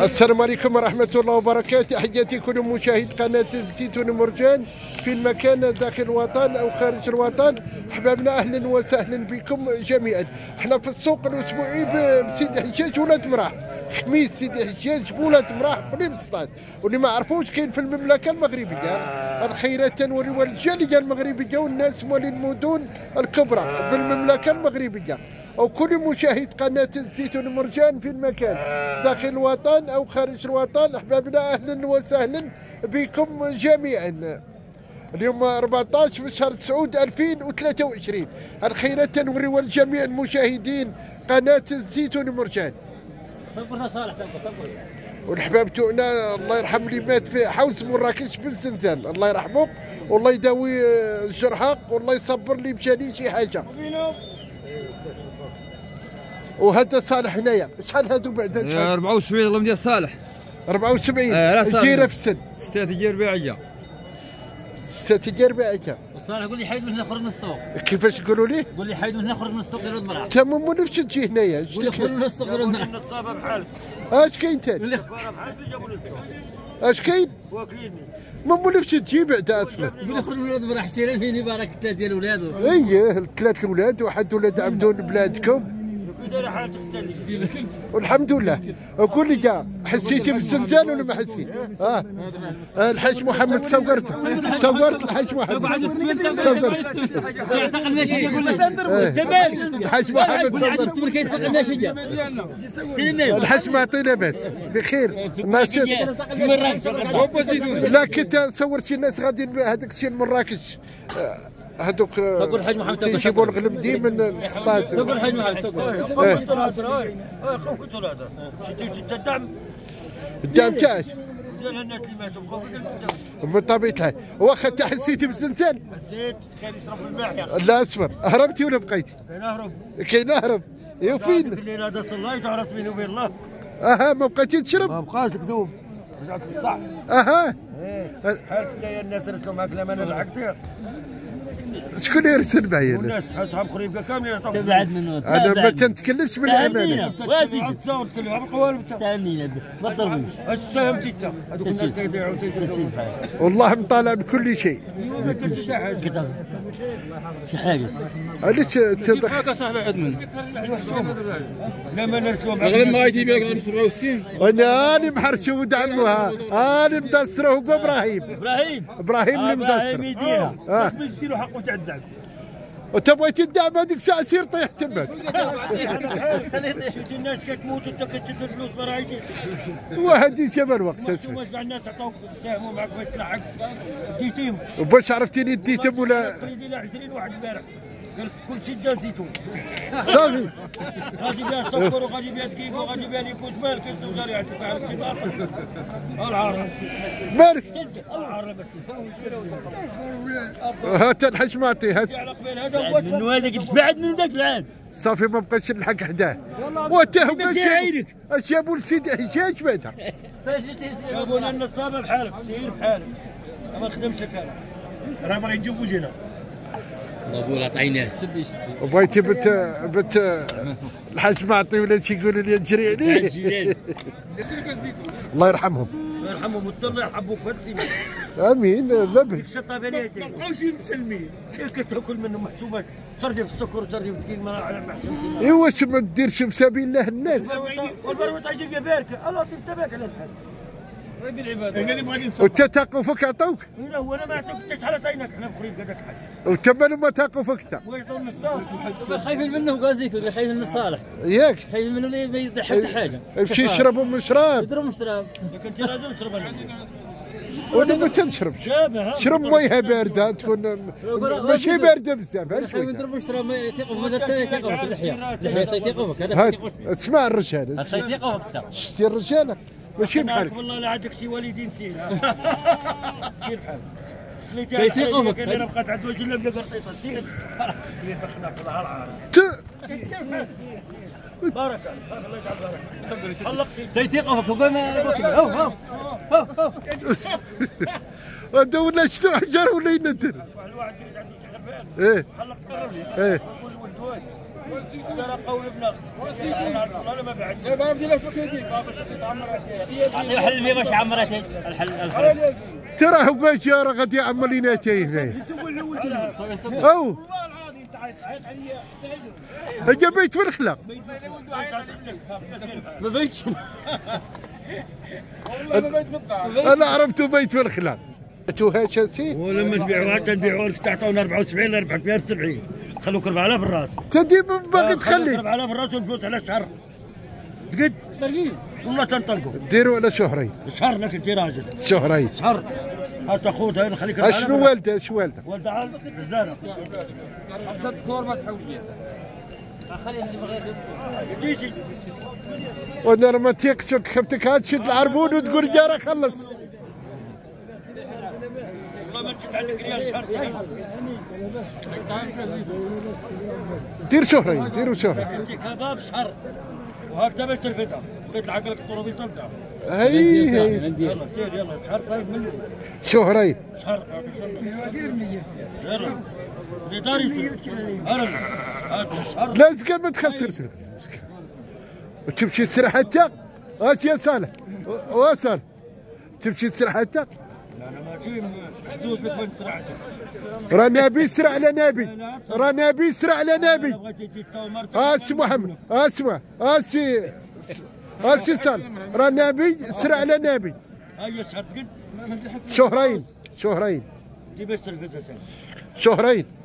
السلام عليكم ورحمة الله وبركاته. تحياتي كل مشاهد قناة الزيتون مرجان في المكان داخل الوطن أو خارج الوطن. أحبابنا أهلا وسهلا بكم جميعا. إحنا في السوق الأسبوعي بسيدي حجاج ولاد مراح خميس سيدي حجاج بولاد مراح بني مسطات واللي ما عرفوش كاين في المملكة المغربية. الخيرات تنوري الجالية المغربية والناس مولي المدن الكبرى بالمملكة المغربية. أو كل مشاهد قناة الزيتون مرجان في المكان داخل الوطن أو خارج الوطن أحبابنا أهلا وسهلا بكم جميعا. اليوم 14 في شهر سعود 2023 الخيرات تنوري والجميع المشاهدين قناة الزيتون مرجان صبرنا صالح صبر والحباب تاعنا الله يرحم اللي مات في حوس مراكش بالزلزال. الله يرحمه والله يداوي جرحق والله يصبر اللي مشاني شي حاجة. وهذا صالح هنايا. شحال هادو بعد شحال؟ 74 الله مدير صالح. 74 آه، لا صالح. جيرة في السن. ستة تجي ربيعية ستجار بعك وصالح قول لي حيد من نخرج من السوق. كيفاش يقولوا لي؟ قول لي حيد من نخرج من السوق ديال المرأة انت مو نفسك تجي هنايا. قول لي خرج من السوق ديال المرأة النصابه بحالك اش كاين قول تاني لي بحالك اللي جابوا لي السوق اش كاين؟ واكليني مو نفسك تجي بعد أصلا قول لي خرج من ولاد المرأة حشيرين فيني بارك الثلاث ديال ولادو. إيه ثلاث أولاد واحد ولاد عبدون بلادكم داير والحمد لله. قول لي حسيتي بالزلزال ولا ما حسيت؟ آه. الحاج محمد صورت. صورت الحاج محمد. صورت يعتقل ماشي يقول لك تمام الحاج محمد صورت. كيسرق الحاج ما عطينا باس بخير. ناشط لا كنت صورت شي ناس غاديين هذاك الشيء لمراكش آه، هذوك صور الحاج محمد تبقى تيجيبوا الغلمدي من السطات تقول الحاج محمد تقول قوتوا الهدر هاي هاي قوتوا الهدر شديت الدعم الدعم تاعك ديال الناس اللي ماتوا من طبيعة الحال. واخا انت حسيتي بالزلزال حسيت. كان يصرف الماحيه لا اصبر. هربتي ولا بقيتي؟ فين أهرب. كاين اهرب يا فين؟ الليلة هذا صليت عرفت بيني وبين الله. أها ما بقيتي تشرب؟ ما بقاش كذوب. رجعت للصح أها. إيه. يا الناس رسلوا معك لما أنا لحقت شكون اللي يرسل معايا كاملين تبعد منه. أنا ما تنتكلمش بالامانه واجب تصور تكلم القوالب انت تاني ما تضربوش اش ساهمتي أنت. هذوك الناس كيضيعوا والله مطالع بكل شيء. ما كنتش شي حاجة شي حاجة. علاش تضحك هكا صاحبي عد منه لا ما نرسلوا اغلب ما غايتي بالك غير 67 أنا اني محرشه ودعموها أنا مدسره هو إبراهيم. إبراهيم. إبراهيم. اللي إبراهيم مدسر يديها. آه. باش يشيلوا حقه تاع الدعم وتبغي تدعم هذيك الساعة سير طيح تمك شفت الناس كتموت وانت كتشد الفلوس راه يجي وهذه جاب الوقت اسمع. كاع الناس عطاوك ساهموا معك باش تلحق ديتيم وباش عرفتيني ديتهم ولا كريدي إلى 20 واحد البارح قال كل شيء دا زيتون صافي. غادي بها السكر وغادي بها دقيق وغادي بها ليكوت مالك. الزوجه يعطيك على الكبار العار مالك العار هات الحاج معطي هات. على قبيل هذا من هذاك تبعد من ذاك العام. صافي ما بقيتش نلحق حداه وتاه ما. اش جابوا لسيدي حجاج بعدا فاش يا ابونا النصابه بحالك سير بحالك. ما نخدمش لك أنا راه باغي يجيبوا جينا أبو عطيناه شدي شدي. وبغيتي بت بت الحاج معطي ولا تيقولوا لي تجري عليه؟ الله يرحمهم. الله يرحمهم والله يرحموك بهذا السنين آمين لابد الشطه بالي مابقاوش مسلمين. كتاكل منهم محسوبات ترجم في السكر وترجم في الدقيق ما على محسوبين ايوا واش ما ديرش في سبيل الله الناس؟ والبروه تاجي باركه الله تنتبهك على الحال. وانت تاقفك عطوك. هنا هو أنا ما عطيك شحال عطيناك حنا بخريب هذاك الحال وانت مالو ما تاقفك انت ويعطوا النصاب خايف منه قازيتو خايف من صالح ياك. خايف منه ما يضيع حتى حاجة. يمشي يشربوا من شراب. يضرب مشراب. لكن انت لازم تشرب وأنا ما تنشربش شرب مياه بارده تكون ماشي بارده بزاف ها خايف شوية يضرب مشراب ما يتيقف ما يتيقفك اللحية اللحية تيقفك هذا هات تيقفك اسمع الرجال هذا يتيقفك انت شتي الرجاله ماشي بحالك والله لا عندك شي والدين سير سير بحال كيتيقفك. أنا بقات عند وجه يقدر رقيطه سير الله ت- بارك الله الله يجعل بارك ما هو هو هذا ولا شتو حجر ولا يندر الواحد يريد عندي خربان إيه. حلق قرر لي إيه. ولد وين ترى قول ابنك أنا ما بعد بابا بدي ليش بكيتي بابا شتيت عمرتي الحل الحل الحل ترى هو بشارة غادي يعمل لنا هنا. أو. هجا بيت في الخلا. ما بيتش. والله ما بيت بالطعم أنا عرفته بيت في الخلا تو هاش نسيت ولما تبيعوها تنبيعوا لك تعطونا 74 ل 470 خلوك 4000 الراس. تدي باغي تخلي 4000 الراس والفلوس على الشهر قد والله تنطلقوا. ديروا على شهرين. شهر لك أنت راجل. شهرين. شهر. هات اخوتها هنا خليك أشنو والدة؟ اش والدة؟ ولد عال الزارع خمسة كور ما خلي ما بغيت خبتك هاد شد العربون وتقول جارة خلص دير شهرين دير شهرين ديروا شهرين كباب شهر وهكذا باش ترفدها بغيت عقلك الطروبي تبدا هي يلا دير يلا شهر طيب مني شهرين شهر دير دير 100 دير 100 لا زكا ما تخسرش تمشي تسرح حتى اش يا صالح. واصل تمشي تسرح حتى رانا أنا راه نبي سرع على نبي. راه نبي سرع على نبي. اسي محمد. اسمع اسي اسي صالح. راه نبي سرع على نبي. شهرين. شهرين. شهرين.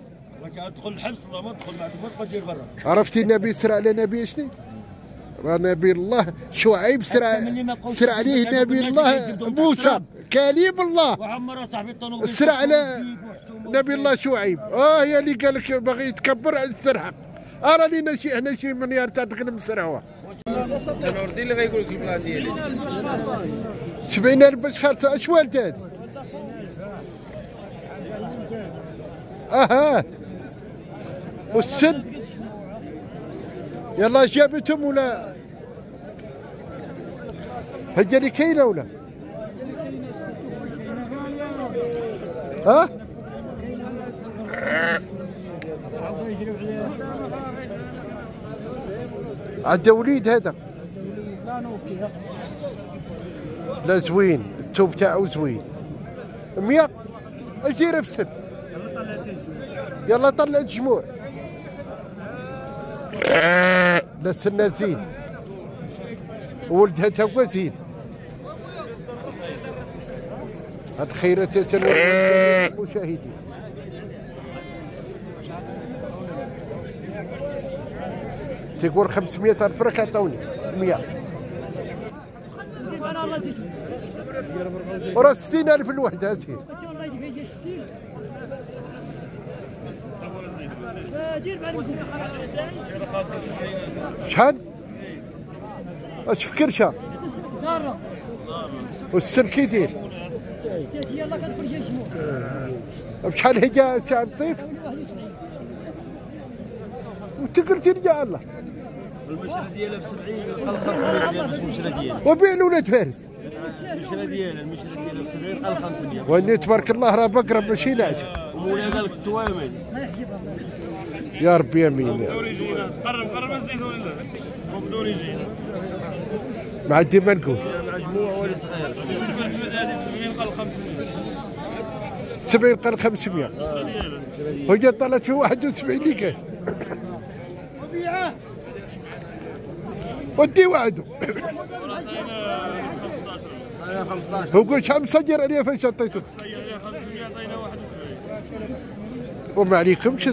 أدخل الحبس ولا ما أدخل بعد فرقه دير برا. عرفتي النبي يسرع على نبي شنو؟ راه نبي الله شعيب سرع سرع عليه نبي الله موسى كليم الله. وعمر صاحبي الطنوب سرع على نبي الله شعيب. آه يا اللي قال لك باغي يتكبر على السرعة. أرى لي نشي هنا شي مليار تاع تغنم سرعه نور الدين اللي غيقول لك البلاصة ديالي سبعين الف باش خالصه أش والد هاد أها. والسن يلا جابتهم ولا؟ هجري كاينة ولا؟ ها؟ عند وليد هذا. لا زوين التوب تاعو زوين. مية؟ اجير في سن يلا طلع الجموع. لا سنة زين. ولدها توا زين. هاد خيرات يتنور المشاهدين. تيقول 500 ألف فرق عطوني. 100 وراه 60 ألف الوحدة زين والله يدفع يجي 60 دير شحال؟ اش في كرشه دارة. والسن كي يدير؟ يلا كتخرج يجمع بشحال هي ساعة الطيف؟ 71 وانت قلتي لي الله. المشرة ديالها ب 70 قال 500 ديال المشرة ديالها وبيع ولاد فارس. المشرة ديالها المشرة ديالها ب 70 قال 500 واني تبارك الله راه بقرا ماشي ناعجه ومولاي قال لك التوامل ما يحجبها. يا ربي امين قرب قرب الزيتون عندي ما نقول. مجموع صغير؟ 70 قال 500 70 قال 500 هي طلعت في 71 اللي كان ودي وعده هو قول شحال مسجر عليه فاش عطيته 500 عطينا 71 وما عليكمش.